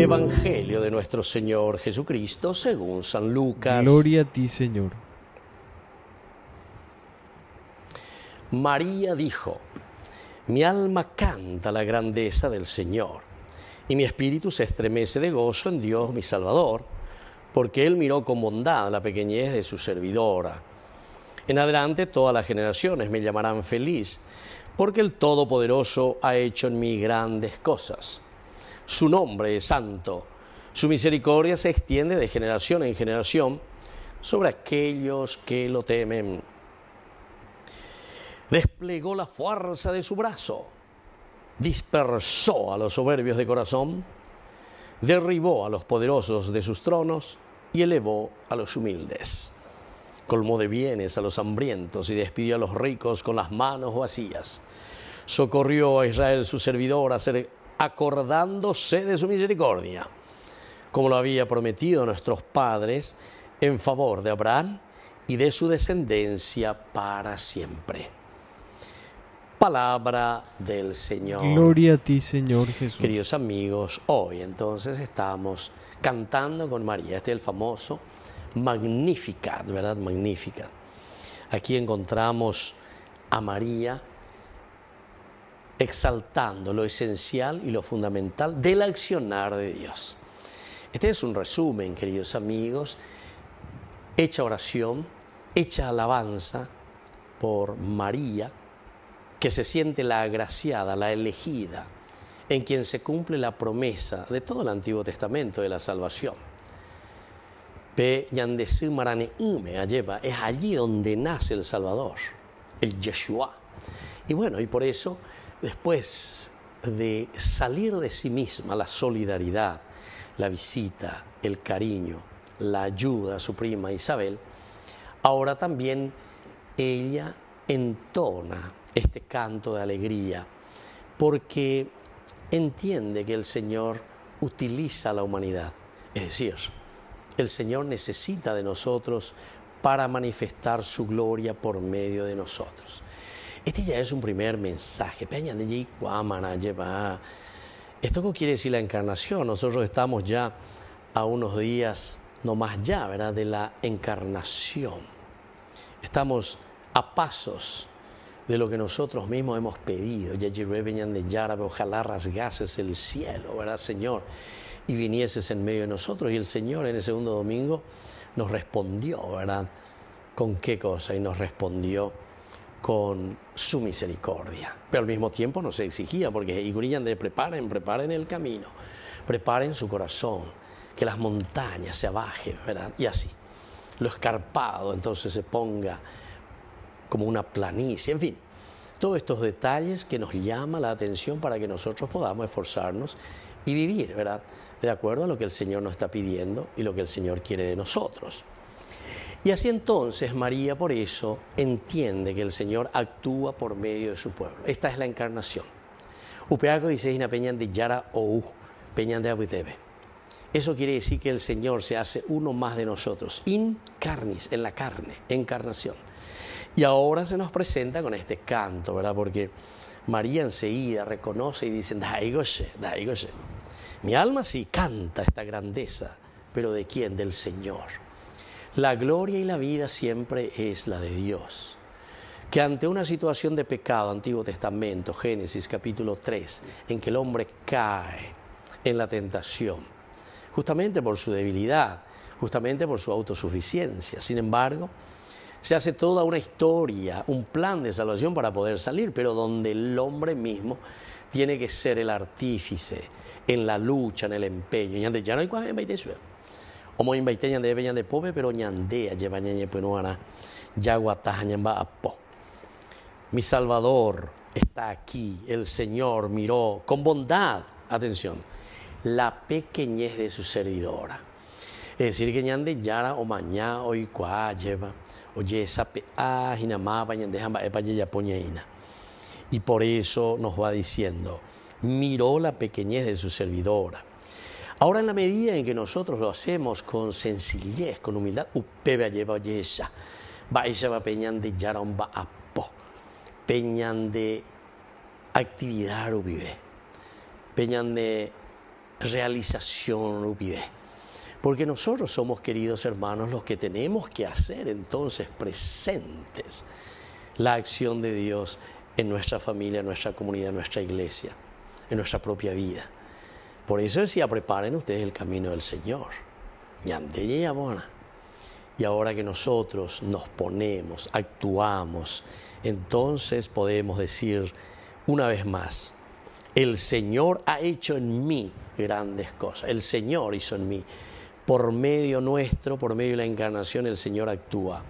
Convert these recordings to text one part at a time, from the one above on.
Evangelio de nuestro Señor Jesucristo según San Lucas. Gloria a ti, Señor. María dijo, mi alma canta la grandeza del Señor, y mi espíritu se estremece de gozo en Dios mi Salvador, porque Él miró con bondad la pequeñez de su servidora. En adelante todas las generaciones me llamarán feliz, porque el Todopoderoso ha hecho en mí grandes cosas. Su nombre es santo, su misericordia se extiende de generación en generación sobre aquellos que lo temen. Desplegó la fuerza de su brazo, dispersó a los soberbios de corazón, derribó a los poderosos de sus tronos y elevó a los humildes. Colmó de bienes a los hambrientos y despidió a los ricos con las manos vacías. Socorrió a Israel su servidor, acordándose de su misericordia, como lo había prometido a nuestros padres en favor de Abraham y de su descendencia para siempre. Palabra del Señor. Gloria a ti, Señor Jesús. Queridos amigos, hoy entonces estamos cantando con María. Este es el famoso Magnificat, ¿verdad? Magnificat. Aquí encontramos a María exaltando lo esencial y lo fundamental del accionar de Dios. Este es un resumen, queridos amigos, hecha oración, hecha alabanza por María, que se siente la agraciada, la elegida, en quien se cumple la promesa de todo el Antiguo Testamento de la salvación. Es allí donde nace el Salvador, el Yeshua. Y bueno, y por eso, después de salir de sí misma la solidaridad, la visita, el cariño, la ayuda a su prima Isabel, ahora también ella entona este canto de alegría, porque entiende que el Señor utiliza la humanidad. Es decir, el Señor necesita de nosotros para manifestar su gloria por medio de nosotros. Este ya es un primer mensaje. Esto quiere decir la encarnación. Nosotros estamos ya a unos días, no más ya, ¿verdad?, de la encarnación. Estamos a pasos de lo que nosotros mismos hemos pedido. de ojalá rasgases el cielo, ¿verdad, Señor? Y vinieses en medio de nosotros. Y el Señor en el segundo domingo nos respondió, ¿verdad? ¿Con qué cosa? Y nos respondió con su misericordia. Pero al mismo tiempo nos exigía, porque Igurillan de preparen, preparen el camino, preparen su corazón, que las montañas se abajen, ¿verdad? Y así. Lo escarpado entonces se ponga como una planicie, en fin, todos estos detalles que nos llama la atención para que nosotros podamos esforzarnos y vivir, ¿verdad? De acuerdo a lo que el Señor nos está pidiendo y lo que el Señor quiere de nosotros. Y así entonces María por eso entiende que el Señor actúa por medio de su pueblo. Esta es la encarnación. Upeaco dice peñan de Yara ou peñan de Abutebe. Eso quiere decir que el Señor se hace uno más de nosotros, in carnis, en la carne, encarnación. Y ahora se nos presenta con este canto, ¿verdad? Porque María enseguida reconoce y dice, Daigoshe, Daigoshe. Mi alma sí canta esta grandeza, pero ¿de quién? Del Señor. La gloria y la vida siempre es la de Dios. Que ante una situación de pecado, Antiguo Testamento, Génesis capítulo 3, en que el hombre cae en la tentación, justamente por su debilidad, justamente por su autosuficiencia. Sin embargo, se hace toda una historia, un plan de salvación para poder salir, pero donde el hombre mismo tiene que ser el artífice en la lucha, en el empeño. Hay Omo inbaiteñan de beñan de pobre, pero ñandea lleva ñañe penuara, yaguataja ñamba apo. Mi Salvador está aquí, el Señor miró con bondad, atención, la pequeñez de su servidora. Es decir, que ñande yara o mañá o icua lleva, oye sape ah hinamaba ñandejamba epa poñeina. Y por eso nos va diciendo, miró la pequeñez de su servidora Ahora en la medida en que nosotros lo hacemos con sencillez, con humildad, upebe lleva yesa, va ella va yaron va apo, peñan de actividad o vive, peñan de realización. Porque nosotros somos, queridos hermanos, los que tenemos que hacer entonces presentes la acción de Dios en nuestra familia, en nuestra comunidad, en nuestra iglesia, en nuestra propia vida. Por eso decía, preparen ustedes el camino del Señor. Y ahora que nosotros nos ponemos, actuamos, entonces podemos decir una vez más, el Señor ha hecho en mí grandes cosas. El Señor hizo en mí. Por medio nuestro, por medio de la encarnación, el Señor actúa.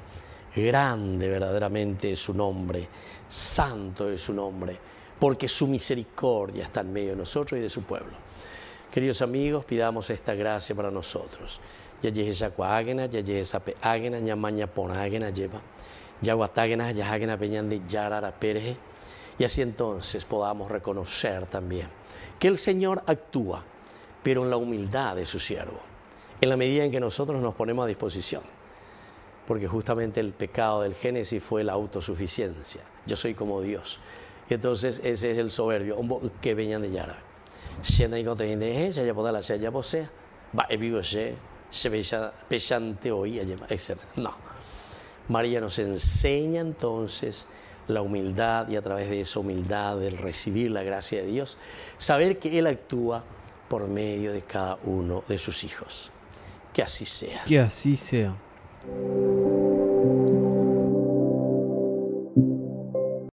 Grande verdaderamente es su nombre, santo es su nombre, porque su misericordia está en medio de nosotros y de su pueblo. Queridos amigos, pidamos esta gracia para nosotros. Ya esa cuágena, ya esa peágena, ya maña ponágena lleva, ya guatágena, ya hágena peñan de yarara pereje. Y así entonces podamos reconocer también que el Señor actúa, pero en la humildad de su siervo, en la medida en que nosotros nos ponemos a disposición porque justamente el pecado del Génesis fue la autosuficiencia. Yo soy como Dios. Y entonces ese es el soberbio, que venían de Yara. Siendo y contenido de ella, ya puede la ya posea. Va, veía pesante hoy, etc. No. María nos enseña entonces la humildad y a través de esa humildad, del recibir la gracia de Dios, saber que Él actúa por medio de cada uno de sus hijos. Que así sea. Que así sea.